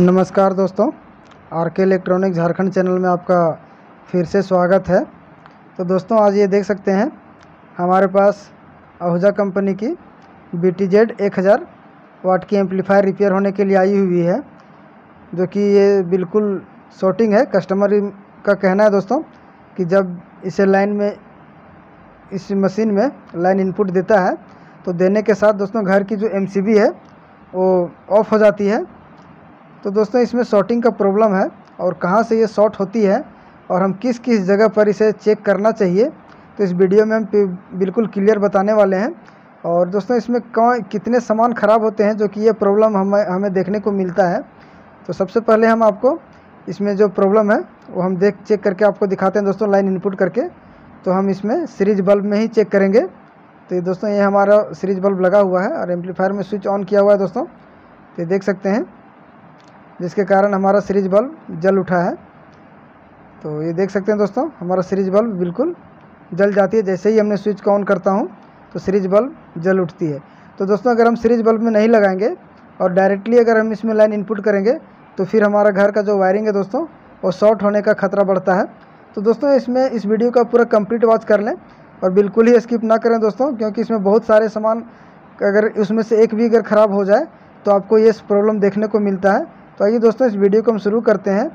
नमस्कार दोस्तों आर के इलेक्ट्रॉनिक झारखंड चैनल में आपका फिर से स्वागत है। तो दोस्तों, आज ये देख सकते हैं, हमारे पास आहूजा कंपनी की बी टी जेड एक हज़ार वाट की एम्पलीफायर रिपेयर होने के लिए आई हुई है, जो कि ये बिल्कुल शॉर्टिंग है। कस्टमर का कहना है दोस्तों, कि जब इसे लाइन में, इस मशीन में लाइन इनपुट देता है तो देने के साथ दोस्तों, घर की जो एमसीबी है, वो ऑफ़ हो जाती है। तो दोस्तों, इसमें शॉर्टिंग का प्रॉब्लम है और कहाँ से ये शॉर्ट होती है और हम किस किस जगह पर इसे चेक करना चाहिए तो इस वीडियो में हम बिल्कुल क्लियर बताने वाले हैं। और दोस्तों, इसमें कौन कितने सामान ख़राब होते हैं जो कि ये प्रॉब्लम हमें हमें देखने को मिलता है। तो सबसे पहले हम आपको इसमें जो प्रॉब्लम है, वो हम देख चेक करके आपको दिखाते हैं दोस्तों लाइन इनपुट करके। तो हम इसमें सीरीज़ बल्ब में ही चेक करेंगे। तो दोस्तों, ये हमारा सीरीज़ बल्ब लगा हुआ है और एम्पलीफायर में स्विच ऑन किया हुआ है दोस्तों। तो ये देख सकते हैं। जिसके कारण हमारा सीरीज़ बल्ब जल उठा है। तो ये देख सकते हैं दोस्तों, हमारा सीरीज़ बल्ब बिल्कुल जल जाती है। जैसे ही हमने स्विच को ऑन करता हूँ तो सीरीज़ बल्ब जल उठती है। तो दोस्तों, अगर हम सीरीज़ बल्ब में नहीं लगाएँगे और डायरेक्टली अगर हम इसमें लाइन इनपुट करेंगे तो फिर हमारा घर का जो वायरिंग है दोस्तों, वो शॉर्ट होने का खतरा बढ़ता है। तो दोस्तों, इसमें इस वीडियो का पूरा कंप्लीट वॉच कर लें और बिल्कुल ही स्किप ना करें दोस्तों, क्योंकि इसमें बहुत सारे सामान अगर उसमें से एक भी अगर ख़राब हो जाए तो आपको ये प्रॉब्लम देखने को मिलता है। तो आइए दोस्तों, इस वीडियो को हम शुरू करते हैं।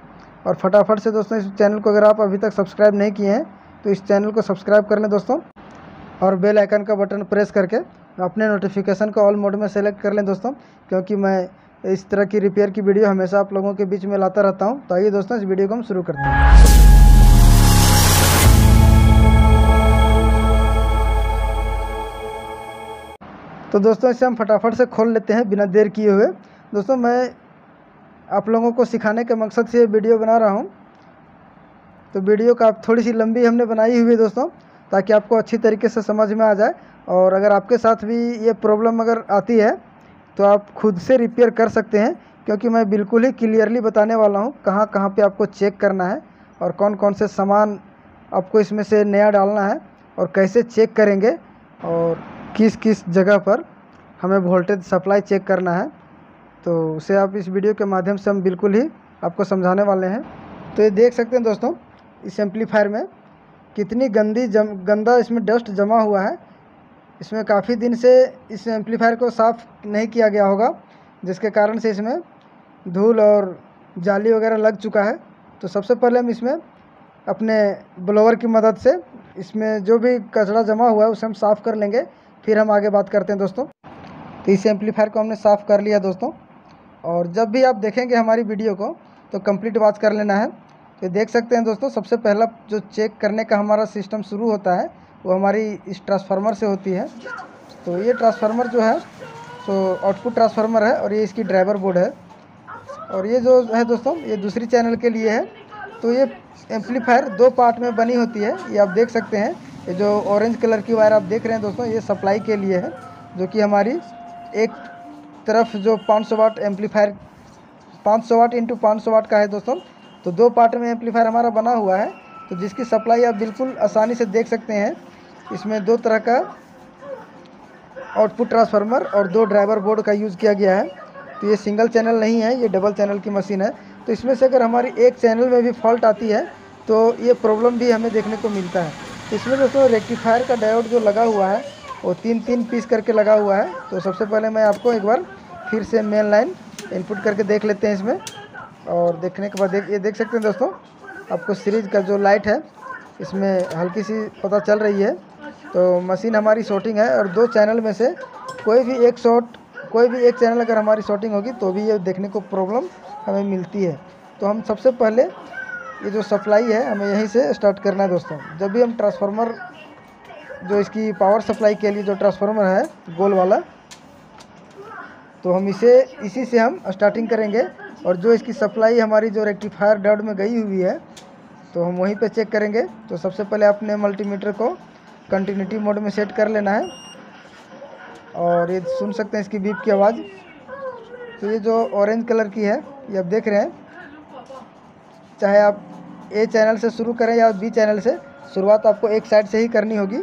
और फटाफट से दोस्तों, इस चैनल को अगर आप अभी तक सब्सक्राइब नहीं किए हैं तो इस चैनल को सब्सक्राइब कर लें दोस्तों। और बेल आइकन का बटन प्रेस करके अपने नोटिफिकेशन को ऑल मोड में सेलेक्ट कर लें दोस्तों, क्योंकि मैं इस तरह की रिपेयर की वीडियो हमेशा आप लोगों के बीच में लाता रहता हूँ। तो आइए दोस्तों, इस वीडियो को हम शुरू करते हैं। तो दोस्तों, इसे हम फटाफट से खोल लेते हैं बिना देर किए हुए। दोस्तों, मैं आप लोगों को सिखाने के मकसद से ये वीडियो बना रहा हूँ। तो वीडियो का थोड़ी सी लंबी हमने बनाई हुई है दोस्तों, ताकि आपको अच्छी तरीके से समझ में आ जाए। और अगर आपके साथ भी ये प्रॉब्लम अगर आती है तो आप खुद से रिपेयर कर सकते हैं, क्योंकि मैं बिल्कुल ही क्लियरली बताने वाला हूँ कहाँ कहाँ पे आपको चेक करना है और कौन कौन से सामान आपको इसमें से नया डालना है और कैसे चेक करेंगे और किस किस जगह पर हमें वोल्टेज सप्लाई चेक करना है। तो उसे आप इस वीडियो के माध्यम से हम बिल्कुल ही आपको समझाने वाले हैं। तो ये देख सकते हैं दोस्तों, इस एम्पलीफायर में कितनी गंदी जम, गंदा इसमें डस्ट जमा हुआ है। इसमें काफ़ी दिन से इस एम्पलीफायर को साफ़ नहीं किया गया होगा, जिसके कारण से इसमें धूल और जाली वगैरह लग चुका है। तो सबसे पहले हम इसमें अपने ब्लोवर की मदद से इसमें जो भी कचरा जमा हुआ है उसे हम साफ़ कर लेंगे। फिर हम आगे बात करते हैं दोस्तों। तो इस एम्पलीफायर को हमने साफ़ कर लिया दोस्तों। और जब भी आप देखेंगे हमारी वीडियो को तो कंप्लीट वॉच कर लेना है। तो देख सकते हैं दोस्तों, सबसे पहला जो चेक करने का हमारा सिस्टम शुरू होता है, वो हमारी इस ट्रांसफार्मर से होती है। तो ये ट्रांसफार्मर जो है तो आउटपुट ट्रांसफार्मर है और ये इसकी ड्राइवर बोर्ड है। और ये जो है दोस्तों, ये दूसरी चैनल के लिए है। तो ये एम्पलीफायर दो पार्ट में बनी होती है, ये आप देख सकते हैं। ये जो ऑरेंज कलर की वायर आप देख रहे हैं दोस्तों, ये सप्लाई के लिए है, जो कि हमारी एक तरफ़ जो 500 वाट एम्पलीफायर 500 वाट इंटू पाँच सौ वाट का है दोस्तों तो दो पार्ट में एम्पलीफायर हमारा बना हुआ है तो जिसकी सप्लाई आप बिल्कुल आसानी से देख सकते हैं, इसमें दो तरह का आउटपुट ट्रांसफार्मर और दो ड्राइवर बोर्ड का यूज़ किया गया है तो ये सिंगल चैनल नहीं है, ये डबल चैनल की मशीन है तो इसमें से अगर हमारी एक चैनल में भी फॉल्ट आती है तो ये प्रॉब्लम भी हमें देखने को मिलता है। इसमें दोस्तों रेक्टिफायर का डायोड जो लगा हुआ है वो तीन तीन पीस करके लगा हुआ है। तो सबसे पहले मैं आपको एक बार फिर से मेन लाइन इनपुट करके देख लेते हैं इसमें। और देखने के बाद देख, ये देख सकते हैं दोस्तों, आपको सीरीज़ का जो लाइट है, इसमें हल्की सी पता चल रही है। तो मशीन हमारी शॉटिंग है और दो चैनल में से कोई भी एक शॉट कोई भी एक चैनल अगर हमारी शॉटिंग होगी तो भी ये देखने को प्रॉब्लम हमें मिलती है। तो हम सबसे पहले ये जो सप्लाई है, हमें यहीं से स्टार्ट करना है दोस्तों। जब भी हम ट्रांसफार्मर जो इसकी पावर सप्लाई के लिए जो ट्रांसफार्मर है गोल वाला तो हम इसे, इसी से हम स्टार्टिंग करेंगे। और जो इसकी सप्लाई हमारी जो रेक्टिफायर डर्ड में गई हुई है तो हम वहीं पे चेक करेंगे। तो सबसे पहले अपने मल्टीमीटर को कंटिन्यूटी मोड में सेट कर लेना है। और ये सुन सकते हैं इसकी बीप की आवाज़। तो ये जो ऑरेंज कलर की है, ये आप देख रहे हैं। चाहे आप ए चैनल से शुरू करें या बी चैनल से शुरुआत आपको एक साइड से ही करनी होगी।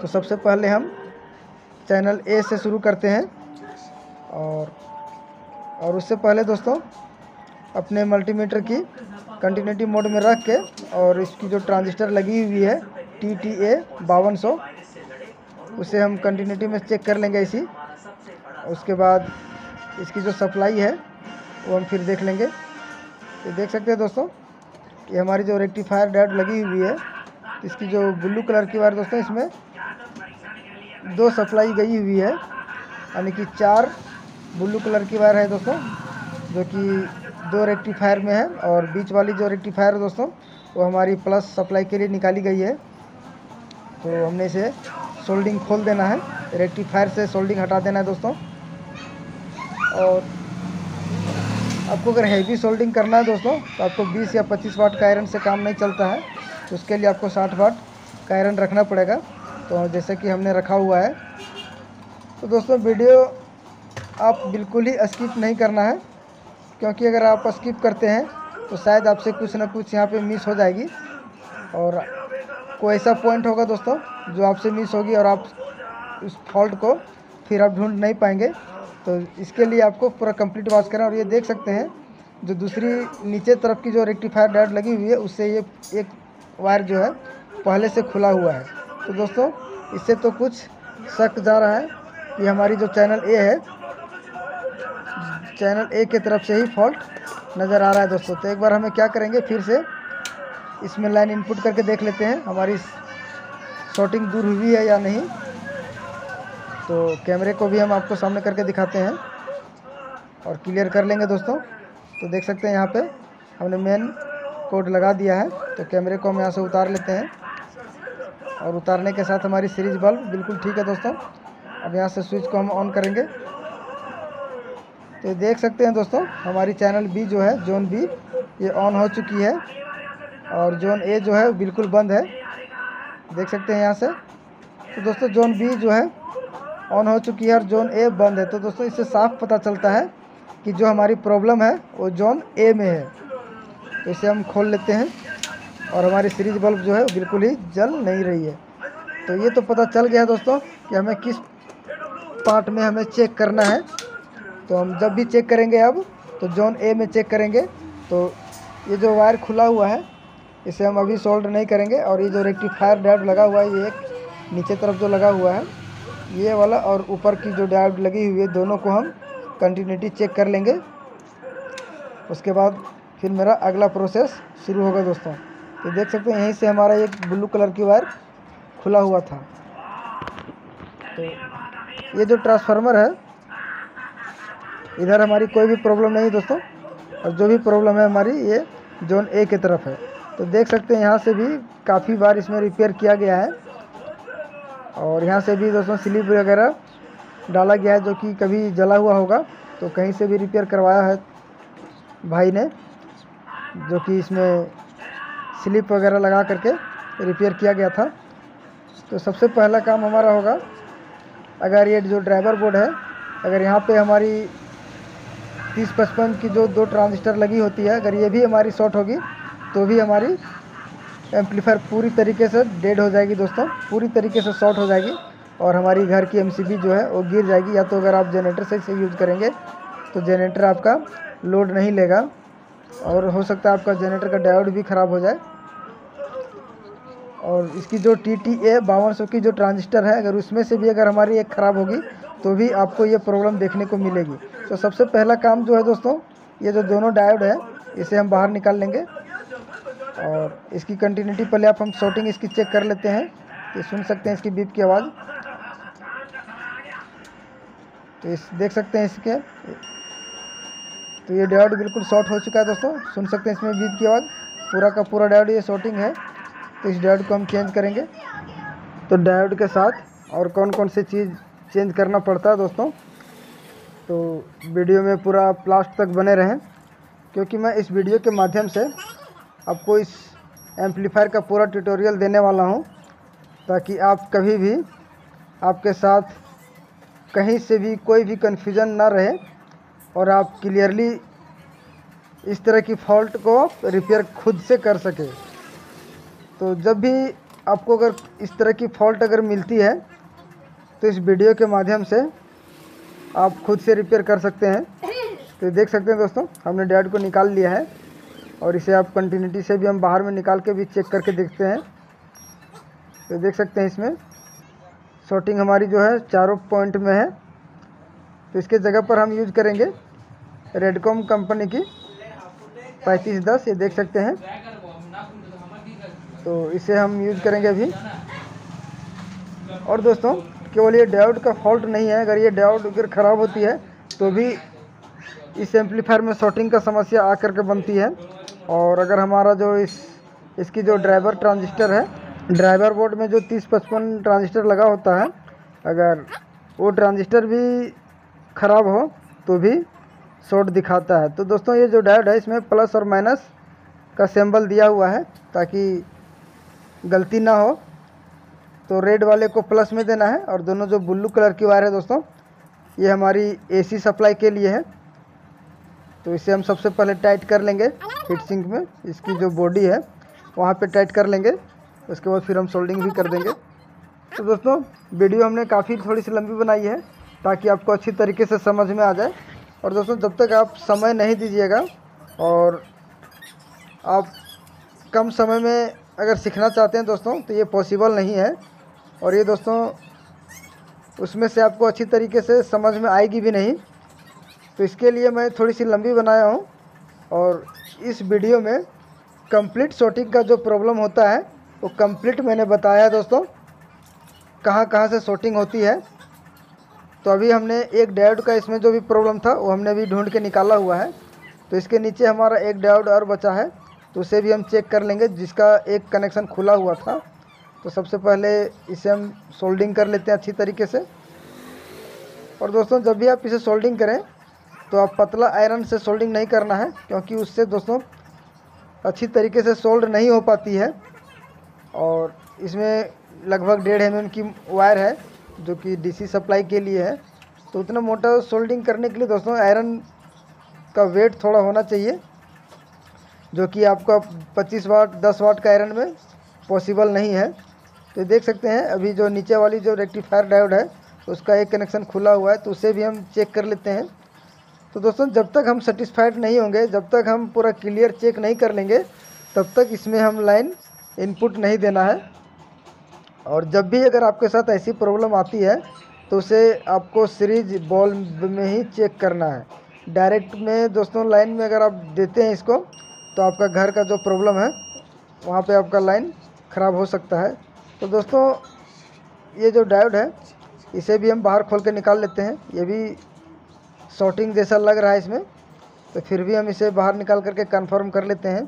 तो सबसे पहले हम चैनल ए से शुरू करते हैं और और उससे पहले दोस्तों, अपने मल्टीमीटर की कंटिन्यूटी मोड में रख के और इसकी जो ट्रांजिस्टर लगी हुई है टी टी ए बावन सौ, उसे हम कंटिन्यूटी में चेक कर लेंगे इसी। उसके बाद इसकी जो सप्लाई है, वो हम फिर देख लेंगे। ये देख सकते हैं दोस्तों? ये हमारी जो रेक्टिफायर डैड लगी हुई है, इसकी जो ब्लू कलर की वायर दोस्तों, इसमें दो सप्लाई गई हुई है, यानी कि चार ब्लू कलर की वायर है दोस्तों, जो कि दो रेक्टिफायर में है, और बीच वाली जो रेक्टिफायर है दोस्तों, वो हमारी प्लस सप्लाई के लिए निकाली गई है। तो हमने इसे सोल्डिंग खोल देना है रेक्टिफायर से सोल्डिंग हटा देना है दोस्तों। और आपको अगर हैवी सोल्डिंग करना है दोस्तों तो आपको 20 या 25 वाट का आयरन से काम नहीं चलता है। तो उसके लिए आपको 60 वाट का आयरन रखना पड़ेगा। तो जैसे कि हमने रखा हुआ है। तो दोस्तों वीडियो आप बिल्कुल ही स्किप नहीं करना है। क्योंकि अगर आप स्किप करते हैं तो शायद आपसे कुछ ना कुछ यहाँ पे मिस हो जाएगी। और कोई ऐसा पॉइंट होगा दोस्तों, जो आपसे मिस होगी और आप उस फॉल्ट को फिर आप ढूंढ नहीं पाएँगे। तो इसके लिए आपको पूरा कंप्लीट वॉश करना और ये देख सकते हैं, जो दूसरी नीचे तरफ़ की जो रेक्टिफायर डायट लगी हुई है, उससे ये एक वायर जो है पहले से खुला हुआ है। तो दोस्तों, इससे तो कुछ शक जा रहा है कि हमारी जो चैनल ए है चैनल ए के तरफ़ से ही फॉल्ट नज़र आ रहा है दोस्तों। तो एक बार हमें क्या करेंगे, फिर से इसमें लाइन इनपुट करके देख लेते हैं, हमारी शॉटिंग दूर हुई है या नहीं। तो कैमरे को भी हम आपको सामने करके दिखाते हैं और क्लियर कर लेंगे दोस्तों। तो देख सकते हैं यहाँ पे हमने मेन कोड लगा दिया है। तो कैमरे को हम यहाँ से उतार लेते हैं और उतारने के साथ हमारी सीरीज़ बल्ब बिल्कुल ठीक है दोस्तों। अब यहाँ से स्विच को हम ऑन करेंगे। तो देख सकते हैं दोस्तों, हमारी चैनल बी जो है जोन बी ये ऑन हो चुकी है और जोन ए जो है बिल्कुल बंद है। देख सकते हैं यहाँ से। तो दोस्तों जोन बी जो है ऑन हो चुकी है और जोन ए बंद है। तो दोस्तों, इससे साफ़ पता चलता है कि जो हमारी प्रॉब्लम है, वो जोन ए में है। तो इसे हम खोल लेते हैं और हमारी सीरीज़ बल्ब जो है बिल्कुल ही जल नहीं रही है। तो ये तो पता चल गया है दोस्तों कि हमें किस पार्ट में हमें चेक करना है। तो हम जब भी चेक करेंगे अब तो जोन ए में चेक करेंगे। तो ये जो वायर खुला हुआ है, इसे हम अभी सोल्ड नहीं करेंगे और ये जो रेक्टिफायर डैब लगा हुआ है, ये एक नीचे तरफ़ जो लगा हुआ है ये वाला और ऊपर की जो डैब लगी हुई है, दोनों को हम कंटिन्यूटी चेक कर लेंगे। उसके बाद फिर मेरा अगला प्रोसेस शुरू होगा दोस्तों। तो देख सकते हैं, यहीं से हमारा एक ब्लू कलर की वायर खुला हुआ था। तो ये जो ट्रांसफार्मर है, इधर हमारी कोई भी प्रॉब्लम नहीं दोस्तों। और जो भी प्रॉब्लम है हमारी, ये जोन ए की तरफ़ है। तो देख सकते हैं, यहाँ से भी काफ़ी बार इसमें रिपेयर किया गया है। और यहाँ से भी दोस्तों स्लिप वगैरह डाला गया है जो कि कभी जला हुआ होगा तो कहीं से भी रिपेयर करवाया है भाई ने, जो कि इसमें स्लिप वगैरह लगा करके रिपेयर किया गया था। तो सबसे पहला काम हमारा होगा, अगर ये जो ड्राइवर बोर्ड है, अगर यहाँ पे हमारी तीस पचपन की जो दो ट्रांजिस्टर लगी होती है, अगर ये भी हमारी शॉर्ट होगी तो भी हमारी एम्पलीफायर पूरी तरीके से डेड हो जाएगी दोस्तों, पूरी तरीके से शॉर्ट हो जाएगी और हमारी घर की एमसीबी जो है वो गिर जाएगी। या तो अगर आप जनरेटर से से यूज़ करेंगे तो जनरेटर आपका लोड नहीं लेगा और हो सकता है आपका जनरेटर का डायोड भी ख़राब हो जाए। और इसकी जो टी टी ए बावन सौ की जो ट्रांजिस्टर है, अगर उसमें से भी अगर हमारी एक ख़राब होगी तो भी आपको ये प्रॉब्लम देखने को मिलेगी। तो सबसे पहला काम जो है दोस्तों, ये जो दोनों डायोड है, इसे हम बाहर निकाल लेंगे। और इसकी कंटिन्यूटी पहले आप हम शॉटिंग इसकी चेक कर लेते हैं कि सुन सकते हैं इसकी बीप की आवाज़। तो इस, देख सकते हैं इसके। तो ये डायोड बिल्कुल शॉर्ट हो चुका है दोस्तों। सुन सकते हैं इसमें बीप की आवाज़। पूरा का पूरा डायोड ये शॉर्टिंग है। तो इस डायोड को हम चेंज करेंगे। तो डायोड के साथ और कौन कौन सी चीज़ चेंज करना पड़ता है दोस्तों? तो वीडियो में पूरा लास्ट तक बने रहें। क्योंकि मैं इस वीडियो के माध्यम से आपको इस एम्पलीफायर का पूरा ट्यूटोरियल देने वाला हूँ, ताकि आप कभी भी आपके साथ कहीं से भी कोई भी कन्फ्यूज़न ना रहे और आप क्लियरली इस तरह की फॉल्ट को रिपेयर खुद से कर सके। तो जब भी आपको अगर इस तरह की फॉल्ट अगर मिलती है तो इस वीडियो के माध्यम से आप खुद से रिपेयर कर सकते हैं। तो देख सकते हैं दोस्तों, हमने डायोड को निकाल लिया है। और इसे आप कंटिन्यूटी से भी हम बाहर में निकाल के भी चेक करके देखते हैं। तो देख सकते हैं इसमें। शॉर्टिंग हमारी जो है, चारों पॉइंट में है। तो इसके जगह पर हम यूज़ करेंगे रेडकॉम कंपनी की पैंतीस दस, ये देख सकते हैं। तो इसे हम यूज़ करेंगे अभी। और दोस्तों, केवल ये डायोड का फॉल्ट नहीं है। अगर ये डायोड अगर ख़राब होती है तो भी इस एम्पलीफायर में शॉर्टिंग का समस्या आकर के बनती है। और अगर हमारा जो इस, इसकी जो ड्राइवर ट्रांजिस्टर है ड्राइवर बोर्ड में जो तीस पचपन ट्रांजिस्टर लगा होता है, अगर वो ट्रांजिस्टर भी ख़राब हो तो भी शॉर्ट दिखाता है। तो दोस्तों, ये जो डायोड है, इसमें प्लस और माइनस का सिंबल दिया हुआ है, ताकि गलती ना हो। तो रेड वाले को प्लस में देना है, और दोनों जो ब्लू कलर की वायर है दोस्तों, ये हमारी एसी सप्लाई के लिए है। तो इसे हम सबसे पहले टाइट कर लेंगे हीट सिंक में। इसकी जो बॉडी है, वहाँ पे टाइट कर लेंगे। उसके बाद फिर हम सोल्डिंग भी कर देंगे। तो दोस्तों वीडियो हमने काफ़ी थोड़ी सी लंबी बनाई है, ताकि आपको अच्छी तरीके से समझ में आ जाए। और दोस्तों, जब तक आप समय नहीं दीजिएगा, और आप कम समय में अगर सीखना चाहते हैं दोस्तों तो ये पॉसिबल नहीं है। और ये दोस्तों, उसमें से आपको अच्छी तरीके से समझ में आएगी भी नहीं। तो इसके लिए मैं थोड़ी सी लंबी बनाया हूँ और इस वीडियो में कंप्लीट शॉटिंग का जो प्रॉब्लम होता है, वो कंप्लीट मैंने बताया है दोस्तों। कहाँ कहाँ से शॉटिंग होती है। तो अभी हमने एक डायोड का इसमें जो भी प्रॉब्लम था, वो हमने भी ढूंढ के निकाला हुआ है। तो इसके नीचे हमारा एक डायोड और बचा है तो उसे भी हम चेक कर लेंगे, जिसका एक कनेक्शन खुला हुआ था। तो सबसे पहले इसे हम सोल्डिंग कर लेते हैं अच्छी तरीके से। और दोस्तों, जब भी आप इसे सोल्डिंग करें तो आप पतला आयरन से सोल्डिंग नहीं करना है, क्योंकि उससे दोस्तों अच्छी तरीके से सोल्ड नहीं हो पाती है। और इसमें लगभग डेढ़ एम की वायर है, जो कि डीसी सप्लाई के लिए है। तो उतना मोटा सोल्डिंग करने के लिए दोस्तों आयरन का वेट थोड़ा होना चाहिए, जो कि आपका 25 वाट 10 वाट का आयरन में पॉसिबल नहीं है। तो देख सकते हैं, अभी जो नीचे वाली जो रेक्टिफायर डायोड है, उसका एक कनेक्शन खुला हुआ है तो उसे भी हम चेक कर लेते हैं। तो दोस्तों, जब तक हम सेटिस्फाइड नहीं होंगे, जब तक हम पूरा क्लियर चेक नहीं कर लेंगे, तब तक इसमें हम लाइन इनपुट नहीं देना है। और जब भी अगर आपके साथ ऐसी प्रॉब्लम आती है तो उसे आपको सीरीज़ बॉल में ही चेक करना है। डायरेक्ट में दोस्तों लाइन में अगर आप देते हैं इसको तो आपका घर का जो प्रॉब्लम है, वहाँ पे आपका लाइन ख़राब हो सकता है। तो दोस्तों, ये जो डायोड है, इसे भी हम बाहर खोल के निकाल लेते हैं। ये भी शॉर्टिंग जैसा लग रहा है इसमें तो फिर भी हम इसे बाहर निकाल करके कंफर्म कर लेते हैं।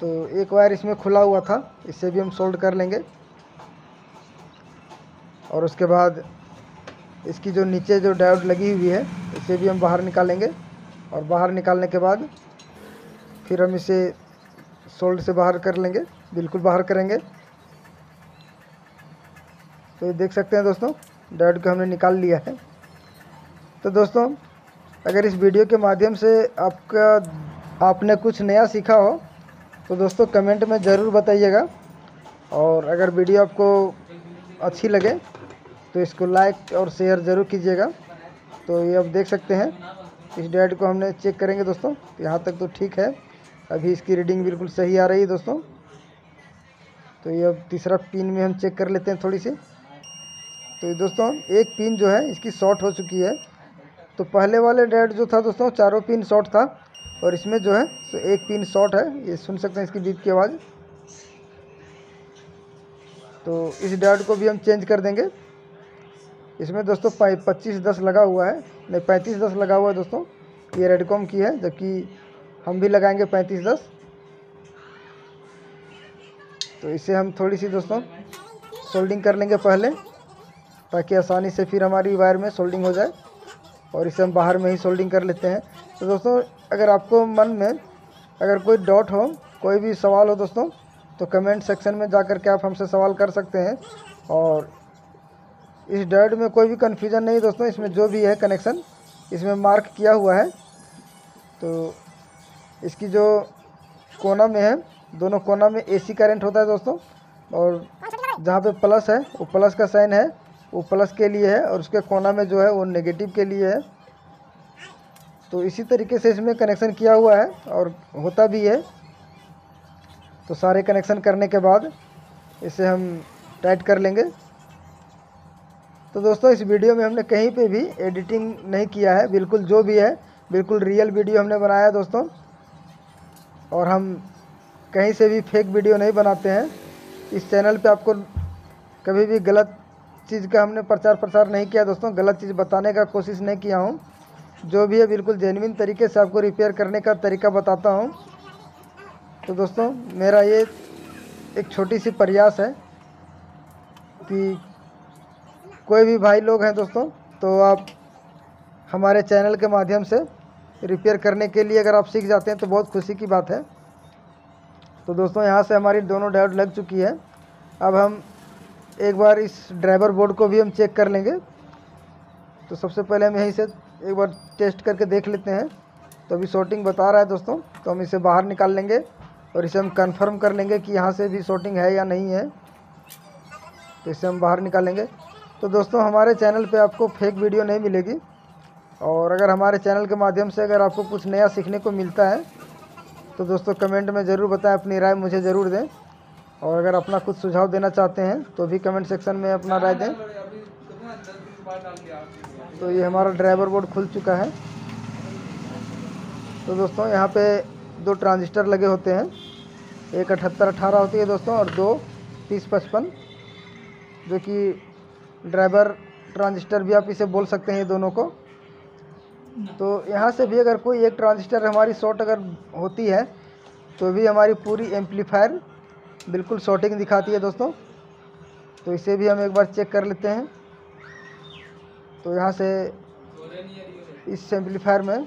तो एक वायर इसमें खुला हुआ था, इसे भी हम सोल्ड कर लेंगे। और उसके बाद इसकी जो नीचे जो डायोड लगी हुई है, इसे भी हम बाहर निकालेंगे। और बाहर निकालने के बाद फिर हम इसे सोल्ड से बाहर कर लेंगे, बिल्कुल बाहर करेंगे। तो ये देख सकते हैं दोस्तों डायोड को हमने निकाल लिया है। तो दोस्तों, अगर इस वीडियो के माध्यम से आपका, आपने कुछ नया सीखा हो तो दोस्तों कमेंट में ज़रूर बताइएगा। और अगर वीडियो आपको अच्छी लगे तो इसको लाइक और शेयर ज़रूर कीजिएगा। तो ये अब देख सकते हैं, इस डेट को हमने चेक करेंगे दोस्तों। तो यहाँ तक तो ठीक है, अभी इसकी रीडिंग बिल्कुल सही आ रही है दोस्तों। तो ये अब तीसरा पिन में हम चेक कर लेते हैं थोड़ी सी। तो दोस्तों, एक पिन जो है, इसकी शॉर्ट हो चुकी है। तो पहले वाले डेट जो था दोस्तों, चारों पिन शॉर्ट था और इसमें जो है तो एक पिन शॉर्ट है, ये सुन सकते हैं इसकी बीप की आवाज़। तो इस डेट को भी हम चेंज कर देंगे। इसमें दोस्तों पच्चीस दस लगा हुआ है। नहीं, पैंतीस दस लगा हुआ है दोस्तों। ये रेडकॉम की है, जबकि हम भी लगाएँगे पैंतीस दस। तो इसे हम थोड़ी सी दोस्तों सोल्डिंग कर लेंगे पहले, ताकि आसानी से फिर हमारी वायर में सोल्डिंग हो जाए। और इसे हम बाहर में ही सोल्डिंग कर लेते हैं। तो दोस्तों, अगर आपको मन में अगर कोई डाउट हो, कोई भी सवाल हो दोस्तों तो कमेंट सेक्शन में जा कर के आप हमसे सवाल कर सकते हैं। और इस डायोड में कोई भी कन्फ्यूज़न नहीं दोस्तों, इसमें जो भी है कनेक्शन इसमें मार्क किया हुआ है। तो इसकी जो कोना में है, दोनों कोना में एसी करंट होता है दोस्तों, और जहाँ पे प्लस है, वो प्लस का साइन है। वो प्लस के लिए है और उसके कोना में जो है वो नेगेटिव के लिए है। तो इसी तरीके से इसमें कनेक्शन किया हुआ है और होता भी है। तो सारे कनेक्शन करने के बाद इसे हम टाइट कर लेंगे। तो दोस्तों, इस वीडियो में हमने कहीं पे भी एडिटिंग नहीं किया है। बिल्कुल जो भी है, बिल्कुल रियल वीडियो हमने बनाया दोस्तों। और हम कहीं से भी फेक वीडियो नहीं बनाते हैं। इस चैनल पे आपको कभी भी गलत चीज़ का हमने प्रचार प्रसार नहीं किया दोस्तों, गलत चीज़ बताने का कोशिश नहीं किया हूँ। जो भी है बिल्कुल जेनविन तरीके से आपको रिपेयर करने का तरीका बताता हूँ। तो दोस्तों, मेरा ये एक छोटी सी प्रयास है कि कोई भी भाई लोग हैं दोस्तों तो आप हमारे चैनल के माध्यम से रिपेयर करने के लिए अगर आप सीख जाते हैं तो बहुत खुशी की बात है। तो दोस्तों, यहाँ से हमारी दोनों डायोड लग चुकी है। अब हम एक बार इस ड्राइवर बोर्ड को भी हम चेक कर लेंगे। तो सबसे पहले हम यहीं से एक बार टेस्ट करके देख लेते हैं। तो अभी शॉर्टिंग बता रहा है दोस्तों तो हम इसे बाहर निकाल लेंगे और इसे हम कंफर्म कर लेंगे कि यहाँ से भी शॉर्टिंग है या नहीं है। तो इसे हम बाहर निकालेंगे तो दोस्तों, हमारे चैनल पे आपको फेक वीडियो नहीं मिलेगी। और अगर हमारे चैनल के माध्यम से अगर आपको कुछ नया सीखने को मिलता है तो दोस्तों कमेंट में ज़रूर बताएँ, अपनी राय मुझे ज़रूर दें। और अगर अपना कुछ सुझाव देना चाहते हैं तो भी कमेंट सेक्शन में अपना राय दें। तो ये हमारा ड्राइवर बोर्ड खुल चुका है। तो दोस्तों, यहाँ पे दो ट्रांजिस्टर लगे होते हैं। एक अठहत्तर अठारह होती है दोस्तों, और दो तीस पचपन, जो कि ड्राइवर ट्रांजिस्टर भी आप इसे बोल सकते हैं दोनों को। तो यहाँ से भी अगर कोई एक ट्रांजिस्टर हमारी शॉर्ट अगर होती है तो भी हमारी पूरी एम्पलीफायर बिल्कुल शॉर्टिंग दिखाती है दोस्तों। तो इसे भी हम एक बार चेक कर लेते हैं। तो यहाँ से इस एम्पलीफायर में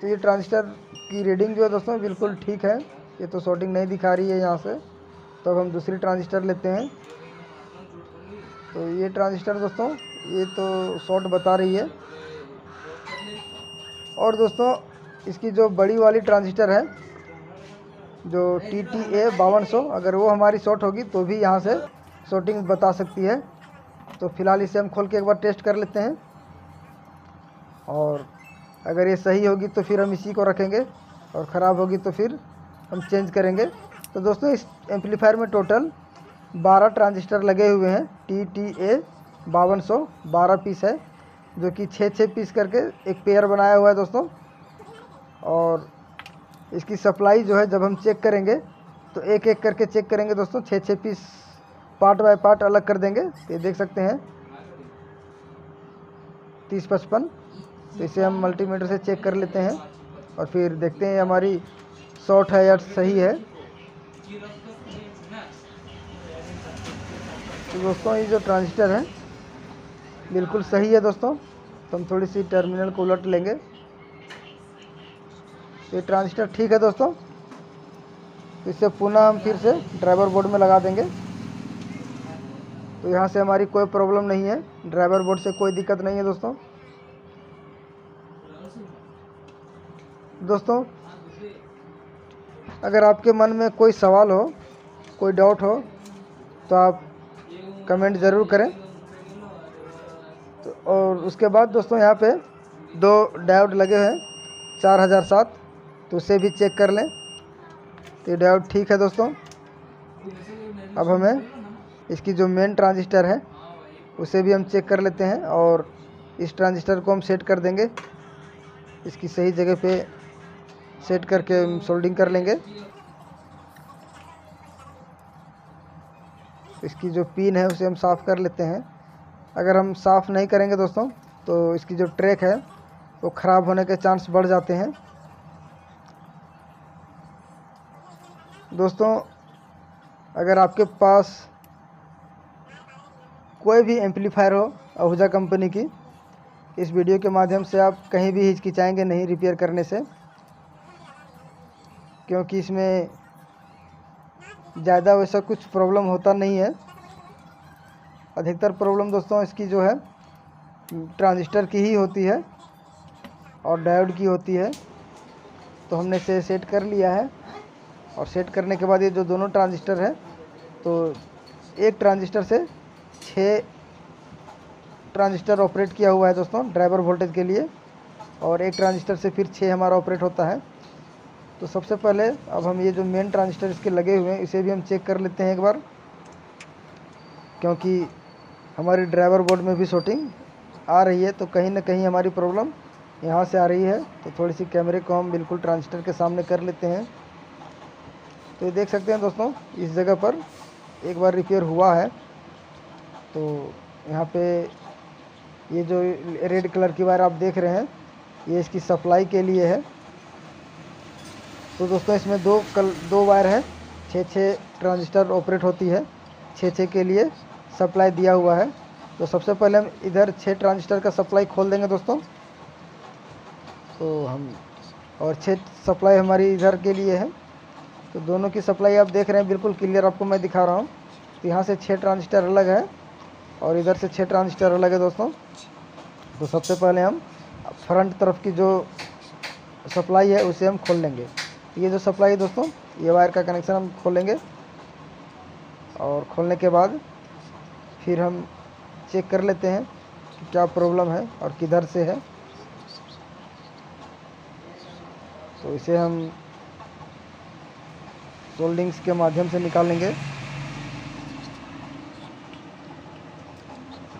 तो ये ट्रांजिस्टर की रीडिंग जो है दोस्तों, बिल्कुल ठीक है। ये तो शॉर्टिंग नहीं दिखा रही है यहाँ से। तो अब हम दूसरी ट्रांजिस्टर लेते हैं। तो ये ट्रांजिस्टर दोस्तों, ये तो शॉर्ट बता रही है। और दोस्तों, इसकी जो बड़ी वाली ट्रांजिस्टर है जो टी टी ए बावन सौ, अगर वो हमारी शॉर्ट होगी तो भी यहाँ से शॉर्टिंग बता सकती है। तो फ़िलहाल इसे हम खोल के एक बार टेस्ट कर लेते हैं। और अगर ये सही होगी तो फिर हम इसी को रखेंगे। और ख़राब होगी तो फिर हम चेंज करेंगे। तो दोस्तों, इस एम्पलीफायर में टोटल बारह ट्रांजिस्टर लगे हुए हैं। टी टी ए बावन सौ, बारह पीस है, जो कि छः छः पीस करके एक पेयर बनाया हुआ है दोस्तों। और इसकी सप्लाई जो है जब हम चेक करेंगे तो एक एक करके चेक करेंगे दोस्तों छः छः पीस पार्ट बाय पार्ट अलग कर देंगे। ये देख सकते हैं तीस पचपन तो इसे हम मल्टीमीटर से चेक कर लेते हैं और फिर देखते हैं हमारी शॉर्ट है या सही है। तो दोस्तों, ये जो ट्रांजिस्टर है, बिल्कुल सही है दोस्तों। तो हम थोड़ी सी टर्मिनल को उलट लेंगे। ये ट्रांजिस्टर ठीक है दोस्तों। इसे पुनः हम फिर से ड्राइवर बोर्ड में लगा देंगे। तो यहाँ से हमारी कोई प्रॉब्लम नहीं है। ड्राइवर बोर्ड से कोई दिक्कत नहीं है दोस्तों। दोस्तों, अगर आपके मन में कोई सवाल हो, कोई डाउट हो तो आप कमेंट ज़रूर करें। तो और उसके बाद दोस्तों यहाँ पे दो डायोड लगे हैं, चार हज़ार सात। तो उसे भी चेक कर लें। तो डायोड ठीक है दोस्तों। अब हमें इसकी जो मेन ट्रांजिस्टर है, उसे भी हम चेक कर लेते हैं और इस ट्रांजिस्टर को हम सेट कर देंगे। इसकी सही जगह पे सेट करके हम सोल्डिंग कर लेंगे। इसकी जो पिन है, उसे हम साफ़ कर लेते हैं। अगर हम साफ़ नहीं करेंगे दोस्तों तो इसकी जो ट्रैक है, वो ख़राब होने के चांस बढ़ जाते हैं। दोस्तों, अगर आपके पास कोई भी एम्पलीफायर हो आहूजा कंपनी की, इस वीडियो के माध्यम से आप कहीं भी हिचकिचाएँगे नहीं रिपेयर करने से, क्योंकि इसमें ज़्यादा वैसा कुछ प्रॉब्लम होता नहीं है। अधिकतर प्रॉब्लम दोस्तों इसकी जो है ट्रांजिस्टर की ही होती है और डायोड की होती है। तो हमने इसे सेट कर लिया है। और सेट करने के बाद ये जो दोनों ट्रांजिस्टर है तो एक ट्रांजिस्टर से छः ट्रांजिस्टर ऑपरेट किया हुआ है दोस्तों, ड्राइवर वोल्टेज के लिए, और एक ट्रांजिस्टर से फिर छः हमारा ऑपरेट होता है। तो सबसे पहले अब हम ये जो मेन ट्रांजिस्टर इसके लगे हुए हैं, इसे भी हम चेक कर लेते हैं एक बार, क्योंकि हमारी ड्राइवर बोर्ड में भी शूटिंग आ रही है तो कहीं ना कहीं हमारी प्रॉब्लम यहाँ से आ रही है। तो थोड़ी सी कैमरे को हम बिल्कुल ट्रांजिस्टर के सामने कर लेते हैं। तो ये देख सकते हैं दोस्तों, इस जगह पर एक बार रिपेयर हुआ है। तो यहाँ पे ये जो रेड कलर की वायर आप देख रहे हैं, ये इसकी सप्लाई के लिए है। तो दोस्तों, इसमें दो कल, दो वायर है छः छः ट्रांजिस्टर ऑपरेट होती है। छः छः के लिए सप्लाई दिया हुआ है। तो सबसे पहले हम इधर छः ट्रांजिस्टर का सप्लाई खोल देंगे दोस्तों। तो हम, और छः सप्लाई हमारी इधर के लिए है। तो दोनों की सप्लाई आप देख रहे हैं, बिल्कुल क्लियर आपको मैं दिखा रहा हूँ। तो यहाँ से छः ट्रांजिस्टर अलग है और इधर से छः ट्रांजिस्टर अलग है दोस्तों। तो सबसे पहले हम फ्रंट तरफ़ की जो सप्लाई है, उसे हम खोल लेंगे। ये जो सप्लाई है दोस्तों, ये वायर का कनेक्शन हम खोलेंगे और खोलने के बाद फिर हम चेक कर लेते हैं कि क्या प्रॉब्लम है और किधर से है। तो इसे हम सोल्डिंग्स के माध्यम से निकालेंगे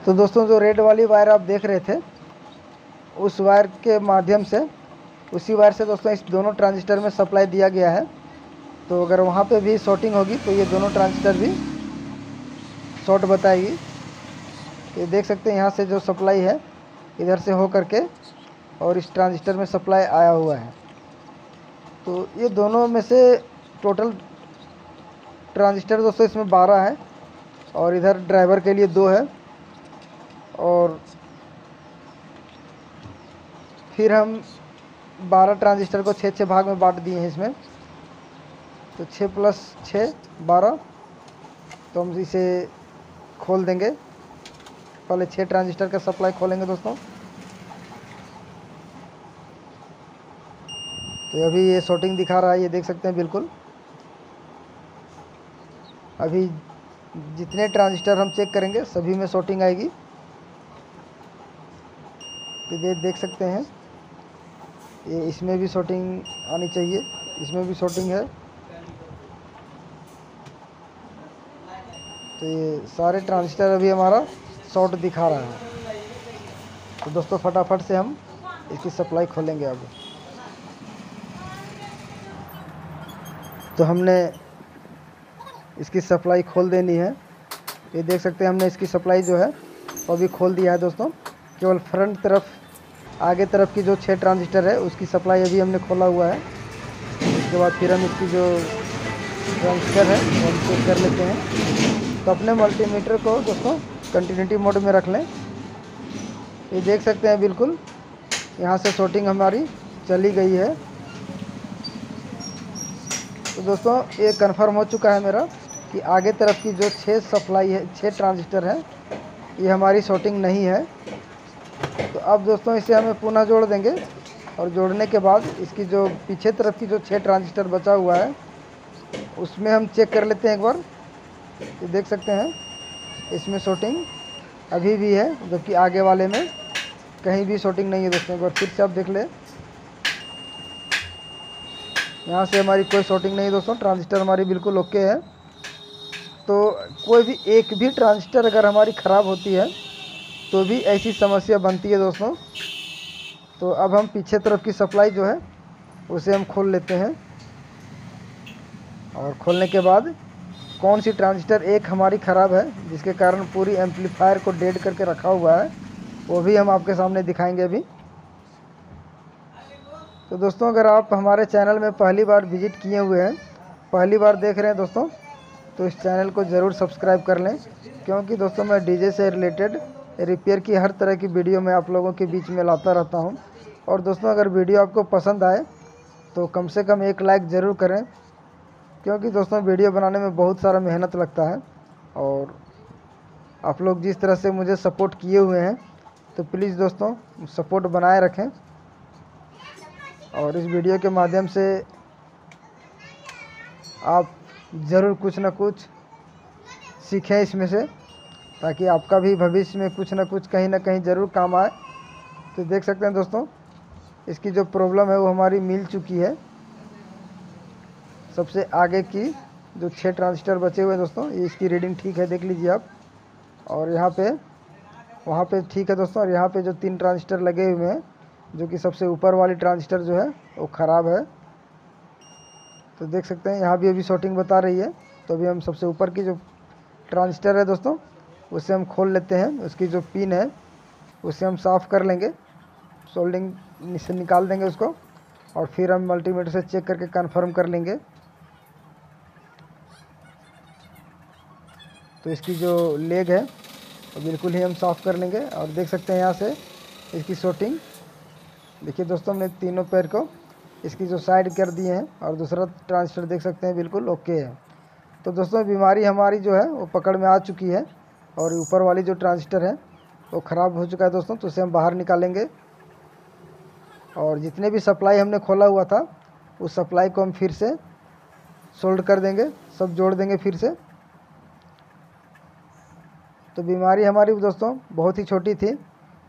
तो दोस्तों, जो रेड वाली वायर आप देख रहे थे, उस वायर के माध्यम से, उसी वायर से दोस्तों इस दोनों ट्रांजिस्टर में सप्लाई दिया गया है। तो अगर वहाँ पे भी शॉर्टिंग होगी तो ये दोनों ट्रांजिस्टर भी शॉर्ट बताएगी। ये देख सकते हैं, यहाँ से जो सप्लाई है, इधर से हो करके, और इस ट्रांजिस्टर में सप्लाई आया हुआ है। तो ये दोनों में से टोटल ट्रांजिस्टर दोस्तों इसमें बारह है और इधर ड्राइवर के लिए दो है और फिर हम बारह ट्रांजिस्टर को छः छः भाग में बांट दिए हैं इसमें। तो छः प्लस छः बारह। तो हम इसे खोल देंगे। पहले छः ट्रांजिस्टर का सप्लाई खोलेंगे दोस्तों। तो अभी ये शॉर्टिंग दिखा रहा है, ये देख सकते हैं बिल्कुल। अभी जितने ट्रांजिस्टर हम चेक करेंगे, सभी में शॉर्टिंग आएगी। तो ये देख सकते हैं। ये इसमें भी शॉर्टिंग आनी चाहिए। इसमें भी शॉर्टिंग है। तो ये सारे ट्रांजिस्टर अभी हमारा शॉर्ट दिखा रहा है। तो दोस्तों, फटाफट से हम इसकी सप्लाई खोलेंगे अब। तो हमने इसकी सप्लाई खोल देनी है। ये देख सकते हैं हमने इसकी सप्लाई जो है, वो भी खोल दिया है दोस्तों। केवल फ्रंट तरफ़, आगे तरफ़ की जो छः ट्रांजिस्टर है, उसकी सप्लाई अभी हमने खोला हुआ है। उसके बाद फिर हम इसकी जो ट्रांजिस्टर है, वो हम चेक कर लेते हैं। तो अपने मल्टीमीटर को दोस्तों, कंटिन्यूटी मोड में रख लें। ये देख सकते हैं बिल्कुल, यहाँ से शॉर्टिंग हमारी चली गई है। तो दोस्तों, ये कंफर्म हो चुका है मेरा। कि आगे तरफ़ की जो छः सप्लाई है छः ट्रांजिस्टर है, ये हमारी शॉर्टिंग नहीं है। तो अब दोस्तों इसे हमें पुनः जोड़ देंगे और जोड़ने के बाद इसकी जो पीछे तरफ़ की जो छः ट्रांजिस्टर बचा हुआ है, उसमें हम चेक कर लेते हैं एक बार। ये देख सकते हैं, इसमें शॉर्टिंग अभी भी है, जबकि आगे वाले में कहीं भी शॉर्टिंग नहीं है दोस्तों। एक बार फिर से आप देख ले। यहाँ से हमारी कोई शॉर्टिंग नहीं है दोस्तों ट्रांजिस्टर हमारी बिल्कुल ओके है। तो कोई भी एक भी ट्रांजिस्टर अगर हमारी ख़राब होती है तो भी ऐसी समस्या बनती है दोस्तों। तो अब हम पीछे तरफ़ की सप्लाई जो है, उसे हम खोल लेते हैं। और खोलने के बाद कौन सी ट्रांजिस्टर एक हमारी ख़राब है, जिसके कारण पूरी एम्पलीफायर को डेड करके रखा हुआ है, वो भी हम आपके सामने दिखाएँगे अभी। तो दोस्तों, अगर आप हमारे चैनल में पहली बार विज़िट किए हुए हैं, पहली बार देख रहे हैं दोस्तों तो इस चैनल को ज़रूर सब्सक्राइब कर लें, क्योंकि दोस्तों मैं डीजे से रिलेटेड रिपेयर की हर तरह की वीडियो मैं आप लोगों के बीच में लाता रहता हूँ। और दोस्तों, अगर वीडियो आपको पसंद आए तो कम से कम एक लाइक ज़रूर करें, क्योंकि दोस्तों, वीडियो बनाने में बहुत सारा मेहनत लगता है। और आप लोग जिस तरह से मुझे सपोर्ट किए हुए हैं तो प्लीज़ दोस्तों, सपोर्ट बनाए रखें। और इस वीडियो के माध्यम से आप ज़रूर कुछ ना कुछ सीखें इसमें से, ताकि आपका भी भविष्य में कुछ ना कुछ कहीं ना कहीं ज़रूर काम आए। तो देख सकते हैं दोस्तों, इसकी जो प्रॉब्लम है वो हमारी मिल चुकी है। सबसे आगे की जो छः ट्रांजिस्टर बचे हुए हैं दोस्तों, ये इसकी रीडिंग ठीक है, देख लीजिए आप। और यहाँ पे, वहाँ पे ठीक है दोस्तों, और यहाँ पे जो तीन ट्रांजिस्टर लगे हुए हैं, जो कि सबसे ऊपर वाली ट्रांजिस्टर जो है, वो ख़राब है। तो देख सकते हैं, यहाँ भी अभी शॉर्टिंग बता रही है। तो अभी हम सबसे ऊपर की जो ट्रांजिस्टर है दोस्तों, उसे हम खोल लेते हैं। उसकी जो पिन है, उसे हम साफ़ कर लेंगे। सोल्डिंग से निकाल देंगे उसको और फिर हम मल्टीमीटर से चेक करके कंफर्म कर लेंगे। तो इसकी जो लेग है, वो बिल्कुल ही हम साफ़ कर लेंगे। और देख सकते हैं यहाँ से इसकी शोटिंग देखिए दोस्तों, हमने तीनों पैर को इसकी जो साइड कर दिए हैं और दूसरा ट्रांसफ़र देख सकते हैं, बिल्कुल ओके है। तो दोस्तों, बीमारी हमारी जो है, वो पकड़ में आ चुकी है और ऊपर वाली जो ट्रांजिस्टर है, वो ख़राब हो चुका है दोस्तों तो उसे हम बाहर निकालेंगे। और जितने भी सप्लाई हमने खोला हुआ था, उस सप्लाई को हम फिर से सोल्ड कर देंगे, सब जोड़ देंगे फिर से। तो बीमारी हमारी दोस्तों, बहुत ही छोटी थी,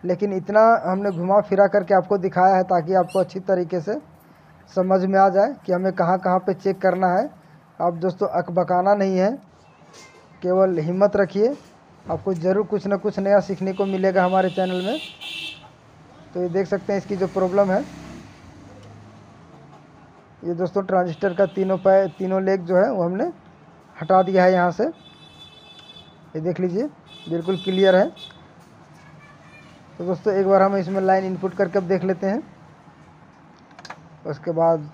लेकिन इतना हमने घुमा फिरा करके आपको दिखाया है ताकि आपको अच्छी तरीके से समझ में आ जाए कि हमें कहाँ कहाँ पे चेक करना है। आप दोस्तों, अकबकाना नहीं है। केवल हिम्मत रखिए। आपको ज़रूर कुछ ना कुछ नया सीखने को मिलेगा हमारे चैनल में। तो ये देख सकते हैं इसकी जो प्रॉब्लम है। ये दोस्तों, ट्रांजिस्टर का तीनों पैर, तीनों लेग जो है, वो हमने हटा दिया है यहाँ से। ये देख लीजिए, बिल्कुल क्लियर है। तो दोस्तों, एक बार हम इसमें लाइन इनपुट करके अब देख लेते हैं। उसके बाद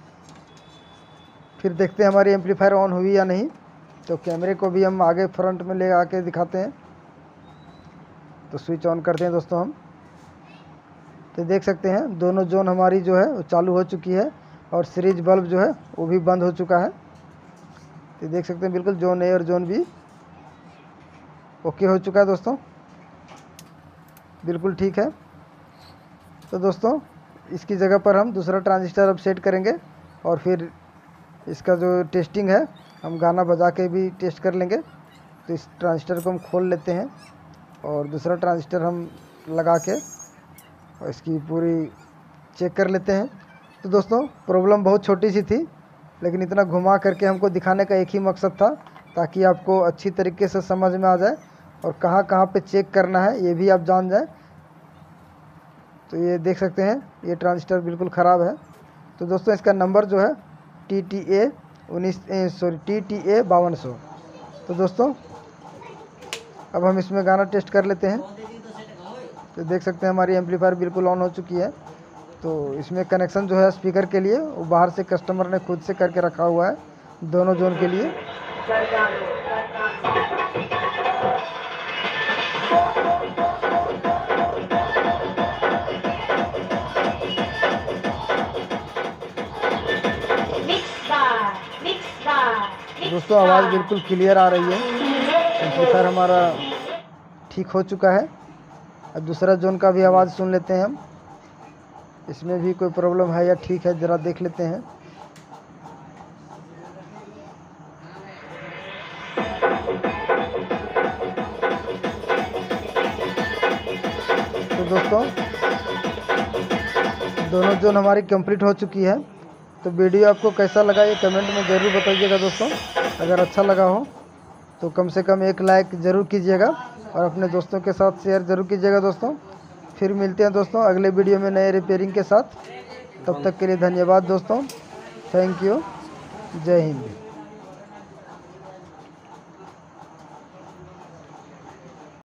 फिर देखते हैं हमारी एम्पलीफायर ऑन हुई या नहीं। तो कैमरे को भी हम आगे फ्रंट में ले आके दिखाते हैं। तो स्विच ऑन करते हैं दोस्तों हम। तो देख सकते हैं, दोनों जोन हमारी जो है, वो चालू हो चुकी है और सीरीज़ बल्ब जो है, वो भी बंद हो चुका है। तो देख सकते हैं बिल्कुल जोन ए और जोन बी ओके हो चुका है दोस्तों। बिल्कुल ठीक है। तो दोस्तों इसकी जगह पर हम दूसरा ट्रांजिस्टर अब सेट करेंगे और फिर इसका जो टेस्टिंग है, हम गाना बजा के भी टेस्ट कर लेंगे। तो इस ट्रांजिस्टर को हम खोल लेते हैं और दूसरा ट्रांजिस्टर हम लगा के और इसकी पूरी चेक कर लेते हैं। तो दोस्तों, प्रॉब्लम बहुत छोटी सी थी, लेकिन इतना घुमा करके हमको दिखाने का एक ही मकसद था, ताकि आपको अच्छी तरीके से समझ में आ जाए और कहाँ कहाँ पे चेक करना है, ये भी आप जान जाएँ। तो ये देख सकते हैं, ये ट्रांजिस्टर बिल्कुल ख़राब है। तो दोस्तों, इसका नंबर जो है टी टी ए उन्नीस सॉरी टी टी ए बावन सौ। तो दोस्तों, अब हम इसमें गाना टेस्ट कर लेते हैं। तो देख सकते हैं, हमारी एम्पलीफायर बिल्कुल ऑन हो चुकी है। तो इसमें कनेक्शन जो है स्पीकर के लिए, वो बाहर से कस्टमर ने खुद से करके रखा हुआ है, दोनों जोन के लिए। दोस्तों, आवाज़ बिल्कुल क्लियर आ रही है। एम्पलीफायर हमारा ठीक हो चुका है। अब दूसरा जोन का भी आवाज़ सुन लेते हैं हम। इसमें भी कोई प्रॉब्लम है या ठीक है, ज़रा देख लेते हैं। तो दोस्तों, दोनों जोन हमारी कंप्लीट हो चुकी है। तो वीडियो आपको कैसा लगा ये कमेंट में ज़रूर बताइएगा दोस्तों। अगर अच्छा लगा हो तो कम से कम एक लाइक ज़रूर कीजिएगा और अपने दोस्तों के साथ शेयर ज़रूर कीजिएगा दोस्तों। फिर मिलते हैं दोस्तों अगले वीडियो में नए रिपेयरिंग के साथ। तब तक के लिए धन्यवाद दोस्तों। थैंक यू जय हिंद।